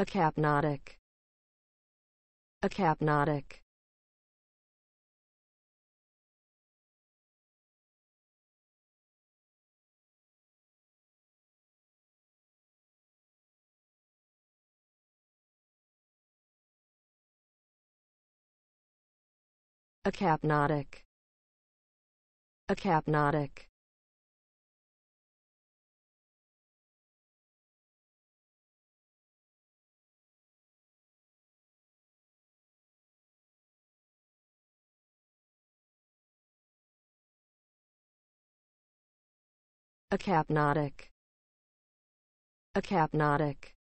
A capnotic. A capnotic. A. A. A capnotic. A.